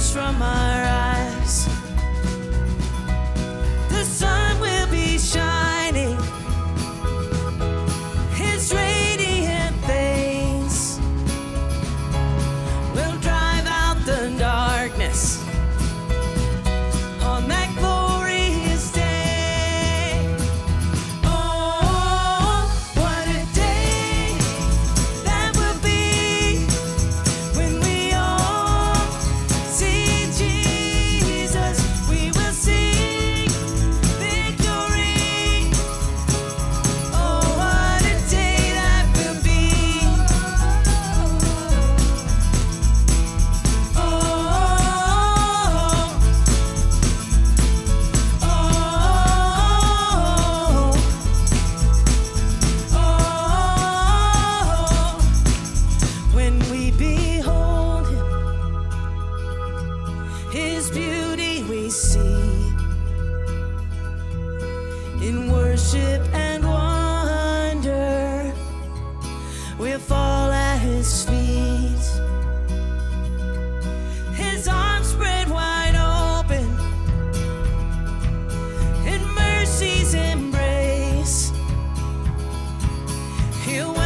tears from our eyes. His beauty we see in worship and wonder. We'll fall at His feet. His arms spread wide open in mercy's embrace. He'll